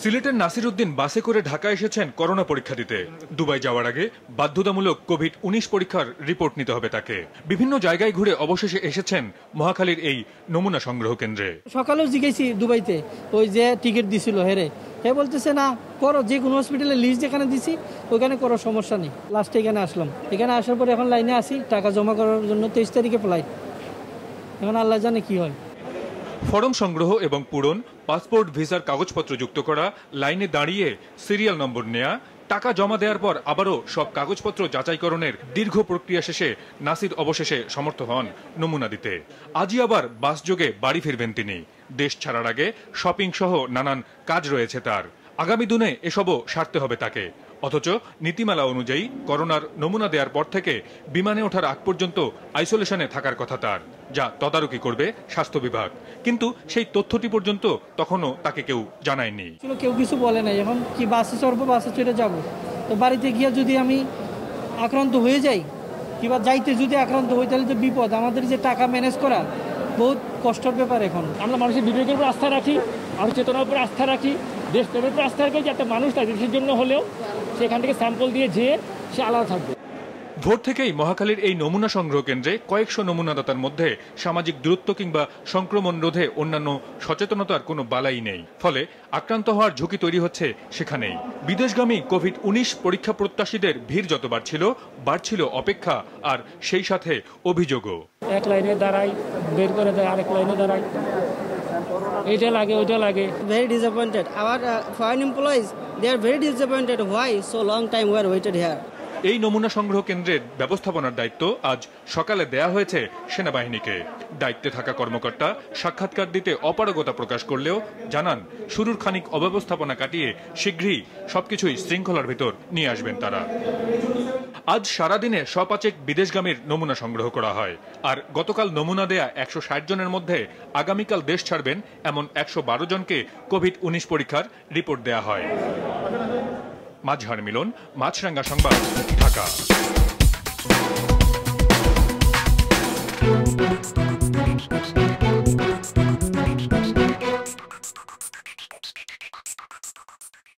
সিলেটের নাসির উদ্দিন বাসে করে ঢাকা এসেছেন করোনা পরীক্ষা দিতে। দুবাই যাওয়ার আগে বাধ্যতামূলক কোভিড উনিশ পরীক্ষার রিপোর্ট নিতে হবে তাকে। বিভিন্ন জায়গায় ঘুরে অবশেষে এসেছেন মহাখালীর এই নমুনা সংগ্রহ কেন্দ্রে। সকালেও জিজ্ঞেসি দুবাইতে ওই যে টিকিট দিছিল হেরে। হে বলতেছে না করো যে কোনো হসপিটালে লিস্ট যেখানে দিছি ওইখানে করো সমস্যা নেই। লাস্টে এখানে আসলাম। এখানে আসার পরে এখন লাইনে আসি টাকা জমা করার জন্য তেইশ তারিখে ফ্লাইট এখন আল্লাহ জানে কি হয়। ফরম সংগ্রহ এবং পূরণ পাসপোর্ট, ভিসার কাগজপত্র যুক্ত করা, লাইনে দাঁড়িয়ে সিরিয়াল নম্বর নেয়া, টাকা জমা দেওয়ার পর আবারও সব কাগজপত্র যাচাইকরণের দীর্ঘ প্রক্রিয়া শেষে নাসির অবশেষে সমর্থ হন নমুনা দিতে। আজই আবার বাসযোগে বাড়ি ফিরবেন তিনি। দেশ ছাড়ার আগে শপিং সহ নানান কাজ রয়েছে তার। আগামী দিনে এসবও সারতে হবে তাকে। অথচ নীতিমালা অনুযায়ী করোনার নমুনা দেওয়ার পর থেকে বিমানে ওঠার আগ পর্যন্ত আইসোলেশনে থাকার কথা তার যা তদারকি করবে স্বাস্থ্য বিভাগ। কিন্তু সেই তথ্যটি পর্যন্ত তখনও তাকে কেউ জানায়নি। কেউ কিছু বলে নাই। এখন কি বাসে চড়বো বাসে চড়ে যাব? তো বাড়িতে গিয়ে যদি আমি আক্রান্ত হয়ে যাই কিংবা যাইতে যদি আক্রান্ত হই তাহলে তো বিপদ। আমাদের যে টাকা ম্যানেজ করা বহুত কষ্টের ব্যাপার এখন। আমরা মানুষের বিবেকের উপর আস্থা রাখি। মানুষ চেতনার উপর আস্থা রাখি দেশপ্রেমের উপর আস্থা রাখি যাতে মানুষ তার দেশের জন্য হলেও সেখান থেকে স্যাম্পল দিয়ে যেয়ে সে আলাদা থাকবে। ভোর থেকেই মহাখালীর এই নমুনা সংগ্রহ কেন্দ্রে কয়েকশো নমুনাদাতার মধ্যে সামাজিক দূরত্ব কিংবা সংক্রমণ রোধে অন্যান্য সচেতনতার কোনো বালাই নেই। ফলে আক্রান্ত হওয়ার ঝুঁকি তৈরি হচ্ছে সেখানেই। বিদেশগামী কোভিড উনিশ পরীক্ষা প্রত্যাশীদের ভিড় যত বাড়ছিল বাড়ছিল অপেক্ষা আর সেই সাথে অভিযোগও। এক লাইনে দাঁড়াই বের করে দেয় আরেক লাইনে দাঁড়াই। এইটা লাগে ওইটা লাগে very disappointed. Our uh, foreign employees, they very disappointed. Why so long time we are waited এই নমুনা সংগ্রহ কেন্দ্রের ব্যবস্থাপনার দায়িত্ব আজ সকালে দেয়া হয়েছে সেনাবাহিনীকে দায়িত্বে থাকা কর্মকর্তা সাক্ষাৎকার দিতে অপারগতা প্রকাশ করলেও জানান শুরুর খানিক অব্যবস্থাপনা কাটিয়ে শীঘ্রই সবকিছুই শৃঙ্খলার ভেতর নিয়ে আসবেন তারা আজ সারাদিনে সপাচেক বিদেশগামীর নমুনা সংগ্রহ করা হয়। আর গতকাল নমুনা দেয়া একশো ষাট জনের মধ্যে আগামীকাল দেশ ছাড়বেন এমন একশো বারো জনকে কোভিড উনিশ পরীক্ষার রিপোর্ট দেয়া হয়। মাঝহার মিলন, মাছরাঙ্গা সংবাদ, ঢাকা।